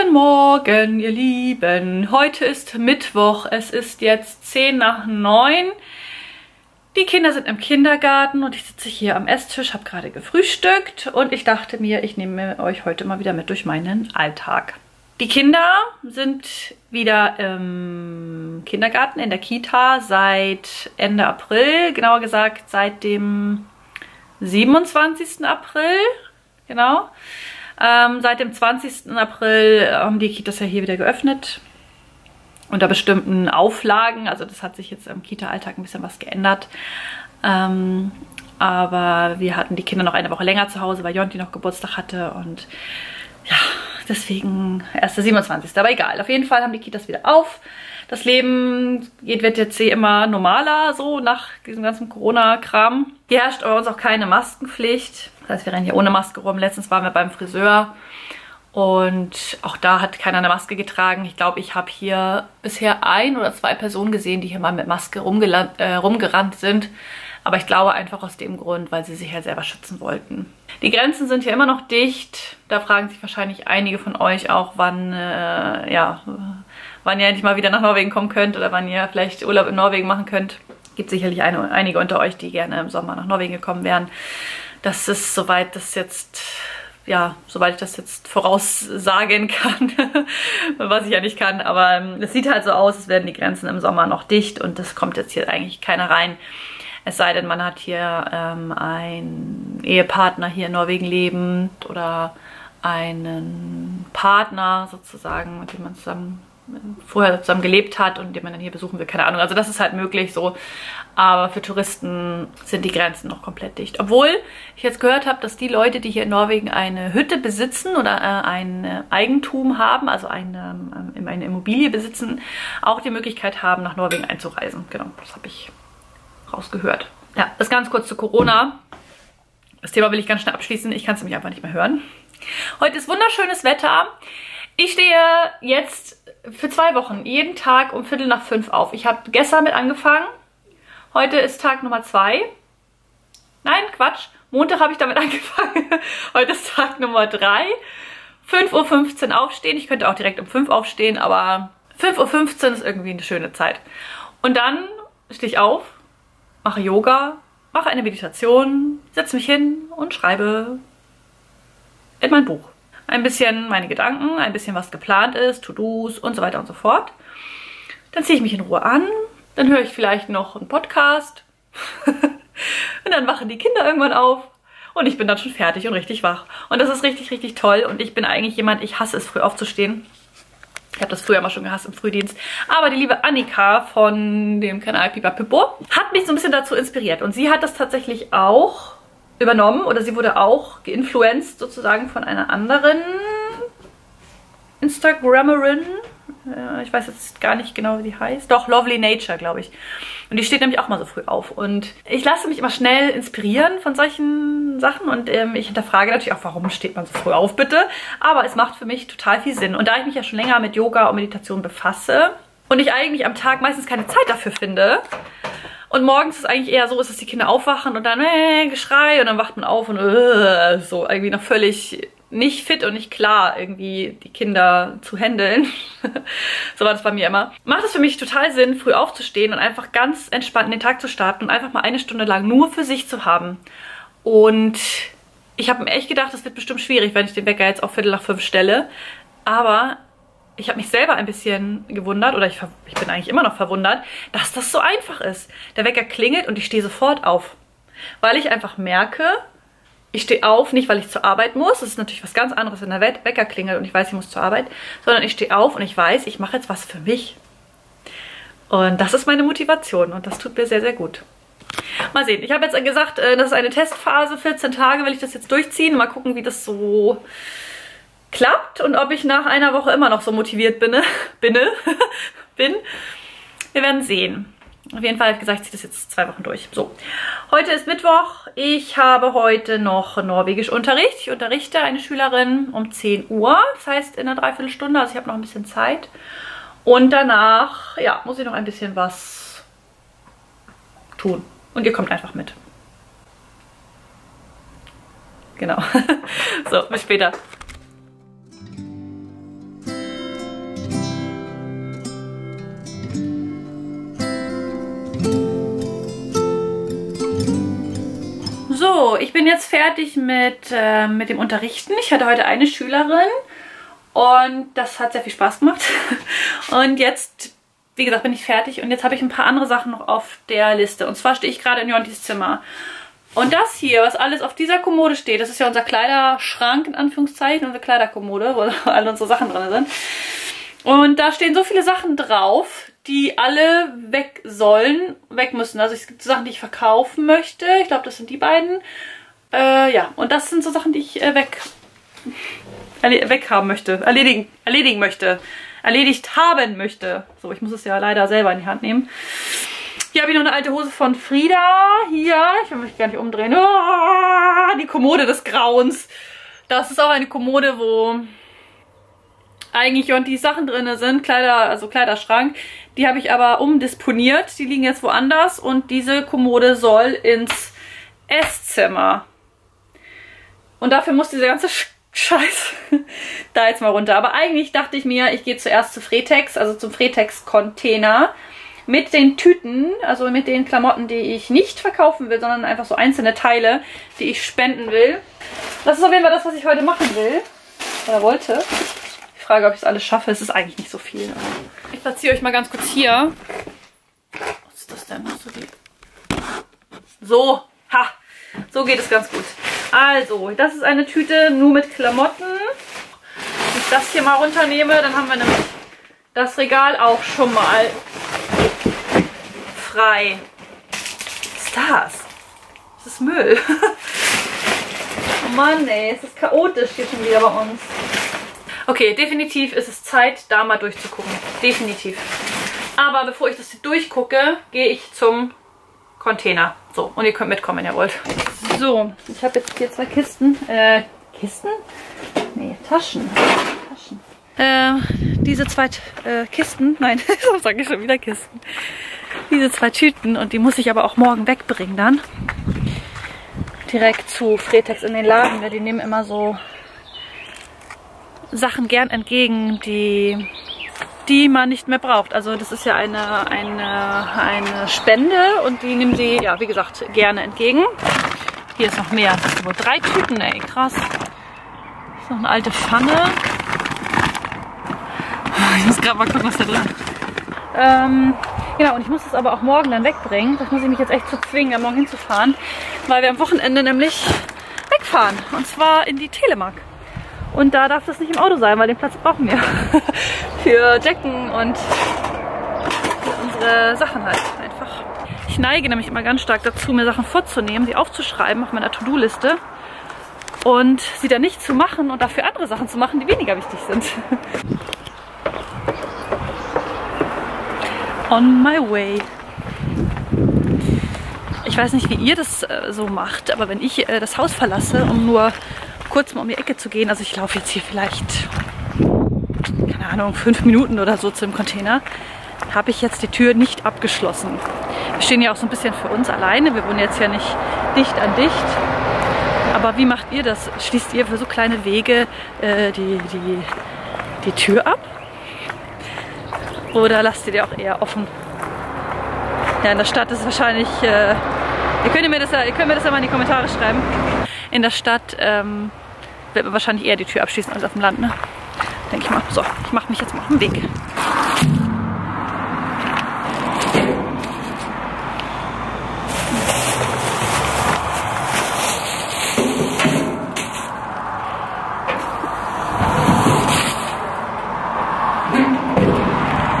Guten Morgen, ihr Lieben. Heute ist Mittwoch. Es ist jetzt 10 nach 9. Die Kinder sind im Kindergarten und ich sitze hier am Esstisch, habe gerade gefrühstückt und ich dachte mir, ich nehme euch heute mal wieder mit durch meinen Alltag. Die Kinder sind wieder im Kindergarten, in der Kita seit Ende April, genauer gesagt seit dem 27. April, genau. Ähm, seit dem 20. April haben die Kitas ja hier wieder geöffnet. Unter bestimmten Auflagen. Also das hat sich jetzt im Kita-Alltag ein bisschen was geändert. Ähm, aber wir hatten die Kinder noch eine Woche länger zu Hause, weil Jonti noch Geburtstag hatte. Und ja, deswegen erst der 27. Aber egal, auf jeden Fall haben die Kitas wieder auf. Das Leben geht, wird jetzt eh immer normaler, so nach diesem ganzen Corona-Kram. Hier herrscht bei uns auch keine Maskenpflicht. Das heißt, wir rennen hier ohne Maske rum. Letztens waren wir beim Friseur und auch da hat keiner eine Maske getragen. Ich glaube, ich habe hier bisher ein oder zwei Personen gesehen, die hier mal mit Maske äh, rumgerannt sind. Aber ich glaube einfach aus dem Grund, weil sie sich ja selber schützen wollten. Die Grenzen sind ja immer noch dicht. Da fragen sich wahrscheinlich einige von euch auch, wann, äh, ja, wann ihr endlich mal wieder nach Norwegen kommen könnt oder wann ihr vielleicht Urlaub in Norwegen machen könnt. Gibt sicherlich eine, einige unter euch, die gerne im Sommer nach Norwegen gekommen wären. Das ist soweit das jetzt, ja, soweit ich das jetzt voraussagen kann, was ich ja nicht kann. Aber ähm, es sieht halt so aus, es werden die Grenzen im Sommer noch dicht und es kommt jetzt hier eigentlich keiner rein. Es sei denn, man hat hier ähm, einen Ehepartner hier in Norwegen lebend oder einen Partner sozusagen, mit dem man zusammen vorher zusammen gelebt hat und den man dann hier besuchen will, keine Ahnung. Also das ist halt möglich so. Aber für Touristen sind die Grenzen noch komplett dicht. Obwohl ich jetzt gehört habe, dass die Leute, die hier in Norwegen eine Hütte besitzen oder äh, ein äh, Eigentum haben, also eine, äh, eine Immobilie besitzen, auch die Möglichkeit haben, nach Norwegen einzureisen. Genau, das habe ich rausgehört. Ja, das ganz kurz zu Corona. Das Thema will ich ganz schnell abschließen. Ich kann es nämlich einfach nicht mehr hören. Heute ist wunderschönes Wetter. Ich stehe jetzt für zwei Wochen jeden Tag um Viertel nach fünf auf. Ich habe gestern mit angefangen. Heute ist Tag Nummer zwei. Nein, Quatsch. Montag habe ich damit angefangen. Heute ist Tag Nummer drei. 5.15 Uhr aufstehen. Ich könnte auch direkt um 5 aufstehen, aber 5.15 Uhr ist irgendwie eine schöne Zeit. Und dann stehe ich auf, mache Yoga, mache eine Meditation, setze mich hin und schreibe in mein Buch ein bisschen meine Gedanken, ein bisschen was geplant ist, To-Dos und so weiter und so fort. Dann ziehe ich mich in Ruhe an, dann höre ich vielleicht noch einen Podcast und dann wachen die Kinder irgendwann auf und ich bin dann schon fertig und richtig wach. Und das ist richtig, richtig toll und ich bin eigentlich jemand, ich hasse es, früh aufzustehen. Ich habe das früher mal schon gehasst im Frühdienst. Aber die liebe Annika von dem Kanal Pipa Pippo hat mich so ein bisschen dazu inspiriert. Und sie hat das tatsächlich auch übernommen oder sie wurde auch geinfluenced sozusagen von einer anderen Instagrammerin. Ich weiß jetzt gar nicht genau, wie die heißt. Doch, Lovely Nature, glaube ich. Und die steht nämlich auch mal so früh auf. Und ich lasse mich immer schnell inspirieren von solchen Sachen. Und ähm, ich hinterfrage natürlich auch, warum steht man so früh auf, bitte? Aber es macht für mich total viel Sinn. Und da ich mich ja schon länger mit Yoga und Meditation befasse und ich eigentlich am Tag meistens keine Zeit dafür finde, und morgens ist es eigentlich eher so, dass die Kinder aufwachen und dann äh, Geschrei und dann wacht man auf und äh, so irgendwie noch völlig nicht fit und nicht klar, irgendwie die Kinder zu handeln. so war das bei mir immer. Macht es für mich total Sinn, früh aufzustehen und einfach ganz entspannt in den Tag zu starten und einfach mal eine Stunde lang nur für sich zu haben. Und ich habe mir echt gedacht, das wird bestimmt schwierig, wenn ich den Wecker jetzt auf Viertel nach fünf stelle. Aber ich habe mich selber ein bisschen gewundert, oder ich, ich bin eigentlich immer noch verwundert, dass das so einfach ist. Der Wecker klingelt und ich stehe sofort auf. Weil ich einfach merke, ich stehe auf, nicht weil ich zur Arbeit muss. Das ist natürlich was ganz anderes, wenn der Wecker klingelt und ich weiß, ich muss zur Arbeit. Sondern ich stehe auf und ich weiß, ich mache jetzt was für mich. Und das ist meine Motivation und das tut mir sehr, sehr gut. Mal sehen. Ich habe jetzt gesagt, äh, das ist eine Testphase. 14 Tage will ich das jetzt durchziehen. Mal gucken, wie das so klappt und ob ich nach einer Woche immer noch so motiviert bin. bin. bin. Wir werden sehen. Auf jeden Fall habe ich gesagt, ich ziehe das jetzt zwei Wochen durch. So, heute ist Mittwoch. Ich habe heute noch Norwegischunterricht. Ich unterrichte eine Schülerin um 10 Uhr. Das heißt in einer Dreiviertelstunde. Also ich habe noch ein bisschen Zeit. Und danach, ja, muss ich noch ein bisschen was tun. Und ihr kommt einfach mit. Genau. so, bis später. Ich bin jetzt fertig mit, äh, mit dem Unterrichten. Ich hatte heute eine Schülerin und das hat sehr viel Spaß gemacht. Und jetzt, wie gesagt, bin ich fertig und jetzt habe ich ein paar andere Sachen noch auf der Liste. Und zwar stehe ich gerade in Jontis Zimmer. Und das hier, was alles auf dieser Kommode steht, das ist ja unser Kleiderschrank, in Anführungszeichen, unsere Kleiderkommode, wo alle unsere Sachen drin sind. Und da stehen so viele Sachen drauf, die alle weg sollen, weg müssen. Also es gibt Sachen, die ich verkaufen möchte. Ich glaube, das sind die beiden. Äh, ja, und das sind so Sachen, die ich äh, weg, weghaben möchte, erledigen, erledigen möchte, erledigt haben möchte. So, ich muss es ja leider selber in die Hand nehmen. Hier habe ich noch eine alte Hose von Frieda. Hier, ich will mich gar nicht umdrehen. Oh, die Kommode des Grauens. Das ist auch eine Kommode, wo eigentlich und die Sachen drin sind, Kleider, also Kleiderschrank. Die habe ich aber umdisponiert. Die liegen jetzt woanders und diese Kommode soll ins Esszimmer. Und dafür muss dieser ganze Scheiß da jetzt mal runter. Aber eigentlich dachte ich mir, ich gehe zuerst zu Fretex, also zum Fretex-Container mit den Tüten, also mit den Klamotten, die ich nicht verkaufen will, sondern einfach so einzelne Teile, die ich spenden will. Das ist auf jeden Fall das, was ich heute machen will. Oder wollte. Ich frage, ob ich es alles schaffe. Es ist eigentlich nicht so viel. Ich platziere euch mal ganz kurz hier. Was ist das denn? So, so. Ha! So geht es ganz gut. Also, das ist eine Tüte nur mit Klamotten. Wenn ich das hier mal runternehme, dann haben wir nämlich das Regal auch schon mal frei. Was ist das? Das ist Müll. oh Mann, ey, es ist chaotisch hier schon wieder bei uns. Okay, definitiv ist es Zeit, da mal durchzugucken. Definitiv. Aber bevor ich das hier durchgucke, gehe ich zum Container. So, und ihr könnt mitkommen, wenn ihr wollt. So, ich habe jetzt hier zwei Kisten. Äh, Kisten? Nee, Taschen. Taschen. Äh, diese zwei äh, Kisten, nein, sage ich schon wieder Kisten. Diese zwei Tüten und die muss ich aber auch morgen wegbringen dann. Direkt zu Fretex in den Laden, weil die nehmen immer so Sachen gern entgegen, die die man nicht mehr braucht. Also das ist ja eine, eine, eine Spende und die nehmen sie, ja, wie gesagt, gerne entgegen. Hier ist noch mehr. Das sind wohl drei Tüten, ey, krass. Das ist noch eine alte Pfanne. Ich muss gerade mal gucken, was da drin ist. Ähm, genau, und ich muss das aber auch morgen dann wegbringen. Das muss ich mich jetzt echt zu zwingen, morgen hinzufahren. Weil wir am Wochenende nämlich wegfahren. Und zwar in die Telemark. Und da darf das nicht im Auto sein, weil den Platz brauchen wir. Für Decken und für unsere Sachen halt. Ich neige nämlich immer ganz stark dazu, mir Sachen vorzunehmen, sie aufzuschreiben auf meiner To-Do-Liste und sie dann nicht zu machen und dafür andere Sachen zu machen, die weniger wichtig sind. On my way. Ich weiß nicht, wie ihr das äh, so macht, aber wenn ich äh, das Haus verlasse, um nur kurz mal um die Ecke zu gehen. Also ich laufe jetzt hier vielleicht, keine Ahnung, fünf Minuten oder so zum Container. Habe ich jetzt die Tür nicht abgeschlossen. Stehen ja auch so ein bisschen für uns alleine. Wir wohnen jetzt ja nicht dicht an dicht. Aber wie macht ihr das? Schließt ihr für so kleine Wege äh, die, die, die Tür ab? Oder lasst ihr die auch eher offen? Ja, in der Stadt ist es wahrscheinlich... Äh, ihr, könnt mir das, ihr könnt mir das ja mal in die Kommentare schreiben. In der Stadt ähm, wird man wahrscheinlich eher die Tür abschließen als auf dem Land, ne? Denke ich mal. So, ich mache mich jetzt mal auf den Weg.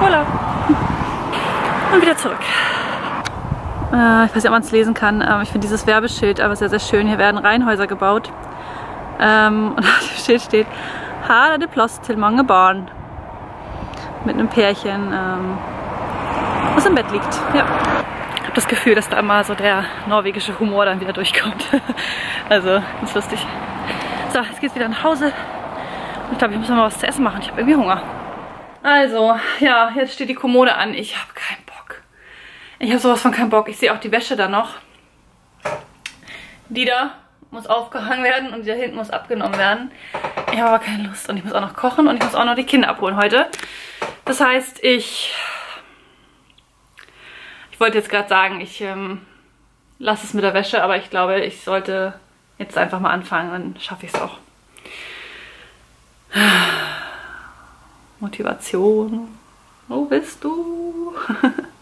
Voila. Und wieder zurück. Äh, ich weiß nicht, ob man es lesen kann. Ähm, ich finde dieses Werbeschild aber sehr, sehr schön. Hier werden Reihenhäuser gebaut. Ähm, und auf dem Schild steht, Hader de Ploss til mange. Mit einem Pärchen, ähm, was im Bett liegt. Ja. Ich habe das Gefühl, dass da mal so der norwegische Humor dann wieder durchkommt. also, ist lustig. So, jetzt geht's wieder nach Hause. Ich glaube, ich muss noch mal was zu essen machen. Ich habe irgendwie Hunger. Also, ja, jetzt steht die Kommode an. Ich habe. Ich habe sowas von keinen Bock. Ich sehe auch die Wäsche da noch. Die da muss aufgehangen werden und die da hinten muss abgenommen werden. Ich habe aber keine Lust und ich muss auch noch kochen und ich muss auch noch die Kinder abholen heute. Das heißt, ich... Ich wollte jetzt gerade sagen, ich ähm, lasse es mit der Wäsche, aber ich glaube, ich sollte jetzt einfach mal anfangen, dann schaffe ich es auch. Motivation. Wo bist du?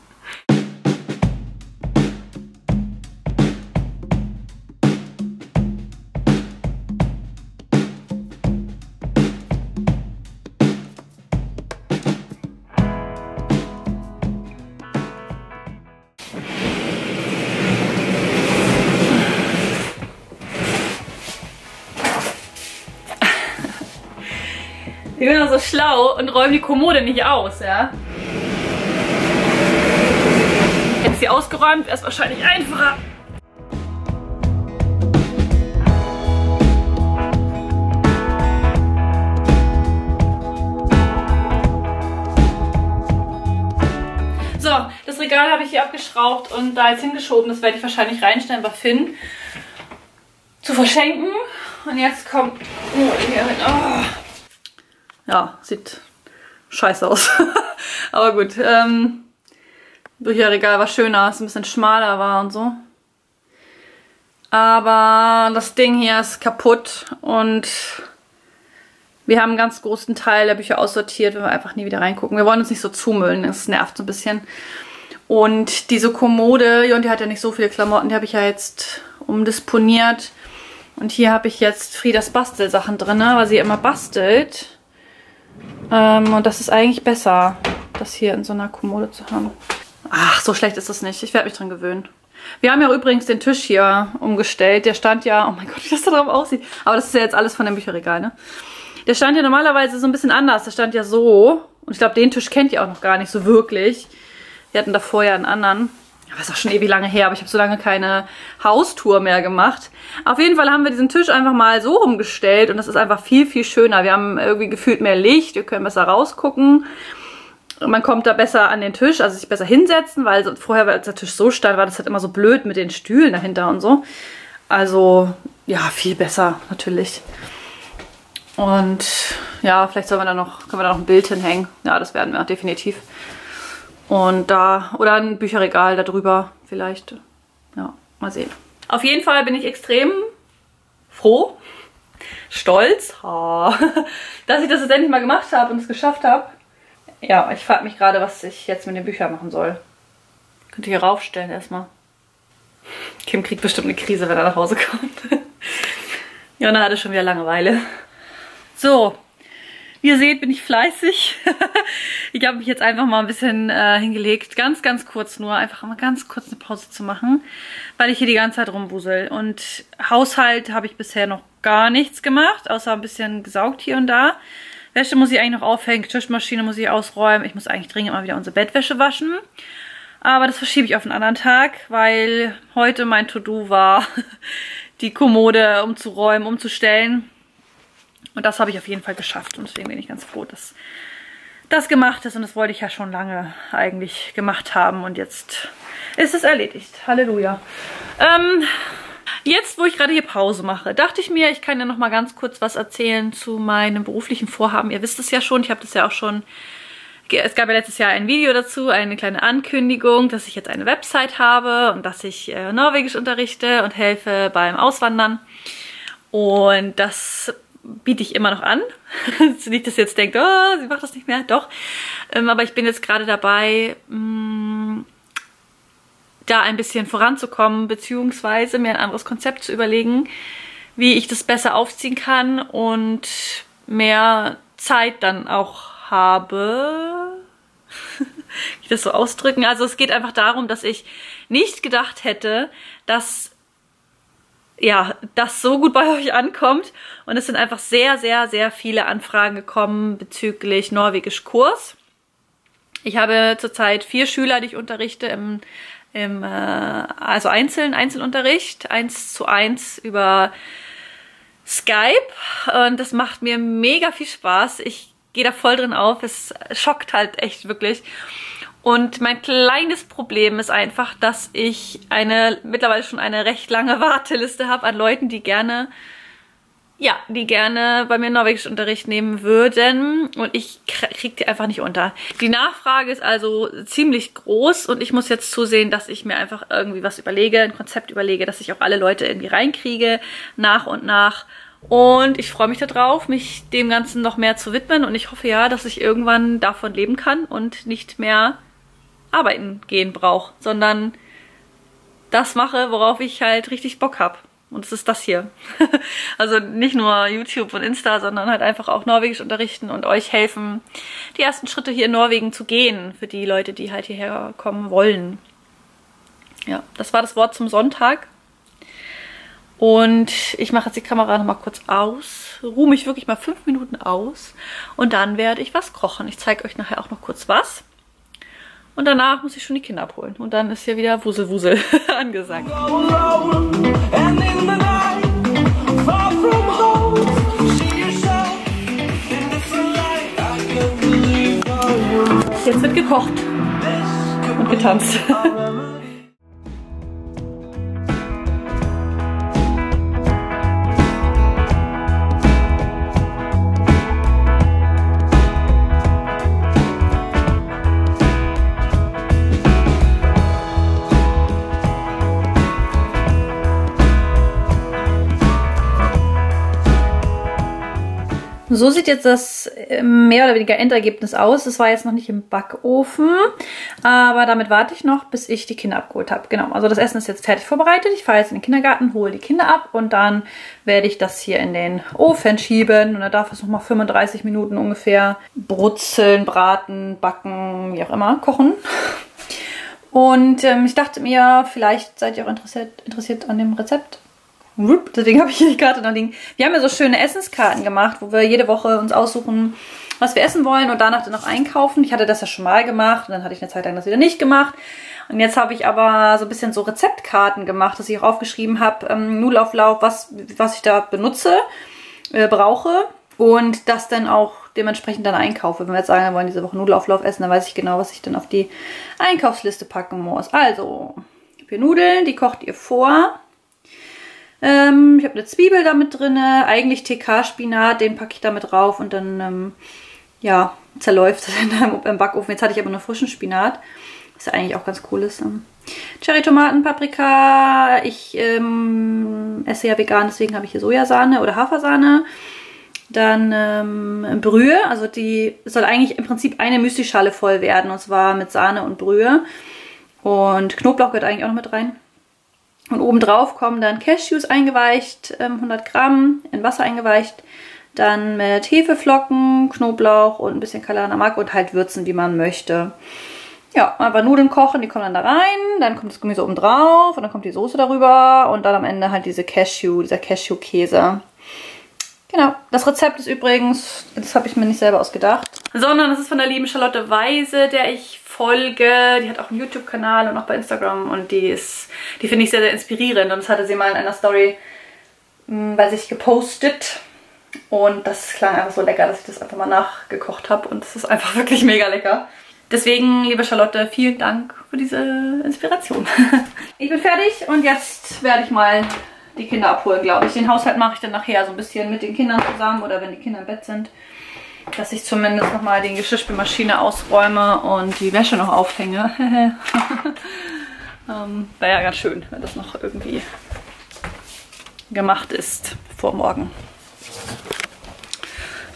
schlau und räume die Kommode nicht aus, ja. Hätte sie ausgeräumt, wäre es wahrscheinlich einfacher. So, das Regal habe ich hier abgeschraubt und da jetzt hingeschoben. Das werde ich wahrscheinlich reinstellen bei Finn zu verschenken. Und jetzt kommt oh, hier hin. Oh ja, sieht scheiße aus. Aber gut, ähm, Bücherregal war schöner, es ein bisschen schmaler war und so. Aber das Ding hier ist kaputt und wir haben einen ganz großen Teil der Bücher aussortiert, wenn wir einfach nie wieder reingucken. Wir wollen uns nicht so zumüllen, das nervt so ein bisschen. Und diese Kommode, Jonti hat ja nicht so viele Klamotten, die habe ich ja jetzt umdisponiert. Und hier habe ich jetzt Friedas Bastelsachen drin, weil sie immer bastelt. Ähm, und das ist eigentlich besser, das hier in so einer Kommode zu haben. Ach, so schlecht ist das nicht. Ich werde mich dran gewöhnen. Wir haben ja übrigens den Tisch hier umgestellt. Der stand ja, oh mein Gott, wie das da drauf aussieht. Aber das ist ja jetzt alles von dem Bücherregal, ne? Der stand ja normalerweise so ein bisschen anders. Der stand ja so. Und ich glaube, den Tisch kennt ihr auch noch gar nicht so wirklich. Wir hatten davor ja einen anderen. Aber ist auch schon ewig lange her, aber ich habe so lange keine Haustour mehr gemacht. Auf jeden Fall haben wir diesen Tisch einfach mal so rumgestellt und das ist einfach viel, viel schöner. Wir haben irgendwie gefühlt mehr Licht, wir können besser rausgucken. Man kommt da besser an den Tisch, also sich besser hinsetzen, weil vorher, als der Tisch so stand, war das halt immer so blöd mit den Stühlen dahinter und so. Also, ja, viel besser natürlich. Und ja, vielleicht sollen wir da noch, können wir da noch ein Bild hinhängen. Ja, das werden wir definitiv. Und da, oder ein Bücherregal darüber vielleicht. Ja, mal sehen. Auf jeden Fall bin ich extrem froh, stolz, dass ich das jetzt endlich mal gemacht habe und es geschafft habe. Ja, ich frage mich gerade, was ich jetzt mit den Büchern machen soll. Könnt ihr hier raufstellen erstmal. Kim kriegt bestimmt eine Krise, wenn er nach Hause kommt. Jonna hatte schon wieder Langeweile. So, wie ihr seht, bin ich fleißig. ich habe mich jetzt einfach mal ein bisschen äh, hingelegt. Ganz, ganz kurz nur. Einfach mal ganz kurz eine Pause zu machen. Weil ich hier die ganze Zeit rumbusel. Und Haushalt habe ich bisher noch gar nichts gemacht. Außer ein bisschen gesaugt hier und da. Wäsche muss ich eigentlich noch aufhängen. Tischmaschine muss ich ausräumen. Ich muss eigentlich dringend mal wieder unsere Bettwäsche waschen. Aber das verschiebe ich auf einen anderen Tag. Weil heute mein To-Do war, die Kommode umzuräumen, umzustellen. Und das habe ich auf jeden Fall geschafft. Und deswegen bin ich ganz froh, dass das gemacht ist. Und das wollte ich ja schon lange eigentlich gemacht haben. Und jetzt ist es erledigt. Halleluja. Ähm, jetzt, wo ich gerade hier Pause mache, dachte ich mir, ich kann ja noch mal ganz kurz was erzählen zu meinem beruflichen Vorhaben. Ihr wisst es ja schon. Ich habe das ja auch schon... Es gab ja letztes Jahr ein Video dazu, eine kleine Ankündigung, dass ich jetzt eine Website habe und dass ich äh, Norwegisch unterrichte und helfe beim Auswandern. Und das biete ich immer noch an. nicht, dass ihr jetzt denkt, oh, sie macht das nicht mehr. Doch. Ähm, aber ich bin jetzt gerade dabei, mh, mm, da ein bisschen voranzukommen, beziehungsweise mir ein anderes Konzept zu überlegen, wie ich das besser aufziehen kann und mehr Zeit dann auch habe. ich das so ausdrücken? Also es geht einfach darum, dass ich nicht gedacht hätte, dass ja, das so gut bei euch ankommt. Und es sind einfach sehr, sehr, sehr viele Anfragen gekommen bezüglich Norwegisch Kurs. Ich habe zurzeit vier Schüler, die ich unterrichte im, im äh, also einzeln, Einzelunterricht, eins zu eins über Skype. Und das macht mir mega viel Spaß. Ich gehe da voll drin auf. Es schockt halt echt wirklich. Und mein kleines Problem ist einfach, dass ich eine mittlerweile schon eine recht lange Warteliste habe an Leuten, die gerne ja, die gerne bei mir Norwegischunterricht nehmen würden und ich kriege die einfach nicht unter. Die Nachfrage ist also ziemlich groß und ich muss jetzt zusehen, dass ich mir einfach irgendwie was überlege, ein Konzept überlege, dass ich auch alle Leute irgendwie reinkriege, nach und nach. Und ich freue mich darauf, mich dem Ganzen noch mehr zu widmen und ich hoffe ja, dass ich irgendwann davon leben kann und nicht mehr arbeiten gehen brauche, sondern das mache, worauf ich halt richtig Bock habe. Und es ist das hier. also nicht nur YouTube und Insta, sondern halt einfach auch Norwegisch unterrichten und euch helfen, die ersten Schritte hier in Norwegen zu gehen, für die Leute, die halt hierher kommen wollen. Ja, das war das Wort zum Sonntag. Und ich mache jetzt die Kamera nochmal kurz aus, ruhe mich wirklich mal fünf Minuten aus und dann werde ich was kochen. Ich zeige euch nachher auch noch kurz was. Und danach muss ich schon die Kinder abholen. Und dann ist hier wieder Wusel Wusel angesagt. Jetzt wird gekocht und getanzt. So sieht jetzt das äh, mehr oder weniger Endergebnis aus. Es war jetzt noch nicht im Backofen, aber damit warte ich noch, bis ich die Kinder abgeholt habe. Genau, also das Essen ist jetzt fertig vorbereitet. Ich fahre jetzt in den Kindergarten, hole die Kinder ab und dann werde ich das hier in den Ofen schieben. Und da darf es nochmal 35 Minuten ungefähr brutzeln, braten, backen, wie auch immer, kochen. Und ähm, ich dachte mir, vielleicht seid ihr auch interessiert, interessiert an dem Rezept Deswegen habe ich hier die Karte noch liegen. Wir haben ja so schöne Essenskarten gemacht, wo wir jede Woche uns aussuchen, was wir essen wollen und danach dann noch einkaufen. Ich hatte das ja schon mal gemacht und dann hatte ich eine Zeit lang das wieder nicht gemacht. Und jetzt habe ich aber so ein bisschen so Rezeptkarten gemacht, dass ich auch aufgeschrieben habe, ähm, Nudelauflauf, was, was ich da benutze, äh, brauche und das dann auch dementsprechend dann einkaufe. Wenn wir jetzt sagen, wir wollen diese Woche Nudelauflauf essen, dann weiß ich genau, was ich dann auf die Einkaufsliste packen muss. Also, ich habe hier Nudeln, die kocht ihr vor. Ähm, ich habe eine Zwiebel damit drin, eigentlich TK-Spinat, den packe ich damit drauf und dann, ähm, ja, zerläuft es im Backofen. Jetzt hatte ich aber nur frischen Spinat, was ja eigentlich auch ganz cool ist. Ähm, Cherry-Tomaten, Paprika, ich ähm, esse ja vegan, deswegen habe ich hier Sojasahne oder Hafersahne. Dann ähm, Brühe, also die soll eigentlich im Prinzip eine Müslischale voll werden, und zwar mit Sahne und Brühe. Und Knoblauch gehört eigentlich auch noch mit rein. Und obendrauf kommen dann Cashews eingeweicht, 100 ähm, Gramm in Wasser eingeweicht. Dann mit Hefeflocken, Knoblauch und ein bisschen Kalanamak und halt würzen, wie man möchte. Ja, einfach Nudeln kochen, die kommen dann da rein, dann kommt das Gemüse oben drauf und dann kommt die Soße darüber und dann am Ende halt diese Cashew, dieser Cashew-Käse. Genau, das Rezept ist übrigens, das habe ich mir nicht selber ausgedacht, sondern es ist von der lieben Charlotte Weise, der ich folge. Die hat auch einen YouTube-Kanal und auch bei Instagram und die ist, die finde ich sehr, sehr inspirierend. Und das hatte sie mal in einer Story mh, hm, bei sich gepostet. Und das klang einfach so lecker, dass ich das einfach mal nachgekocht habe. Und es ist einfach wirklich mega lecker. Deswegen, liebe Charlotte, vielen Dank für diese Inspiration. ich bin fertig und jetzt werde ich mal die Kinder abholen, glaube ich. Den Haushalt mache ich dann nachher so ein bisschen mit den Kindern zusammen oder wenn die Kinder im Bett sind dass ich zumindest nochmal die Geschirrspülmaschine ausräume und die Wäsche noch aufhänge. ähm, Wäre ja ganz schön, wenn das noch irgendwie gemacht ist vor morgen.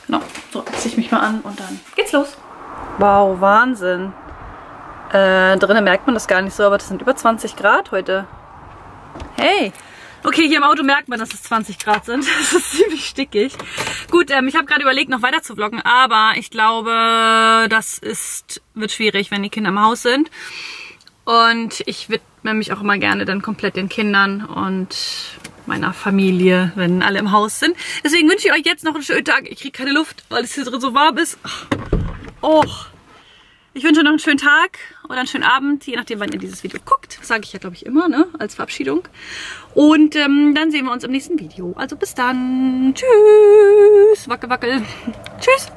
Genau, so ziehe ich mich mal an und dann geht's los. Wow, Wahnsinn. Äh, drinnen merkt man das gar nicht so, aber das sind über 20 Grad heute. Hey, Okay, hier im Auto merkt man, dass es 20 Grad sind. Das ist ziemlich stickig. Gut, ähm, ich habe gerade überlegt, noch weiter zu vloggen, aber ich glaube, das ist, wird schwierig, wenn die Kinder im Haus sind. Und ich widme mich auch immer gerne dann komplett den Kindern und meiner Familie, wenn alle im Haus sind. Deswegen wünsche ich euch jetzt noch einen schönen Tag. Ich kriege keine Luft, weil es hier drin so warm ist. Oh. Ich wünsche noch einen schönen Tag oder einen schönen Abend, je nachdem, wann ihr dieses Video guckt. Sage ich ja, glaube ich, immer, ne? Als Verabschiedung. Und ähm, dann sehen wir uns im nächsten Video. Also bis dann. Tschüss. Wackel, wackel. Tschüss.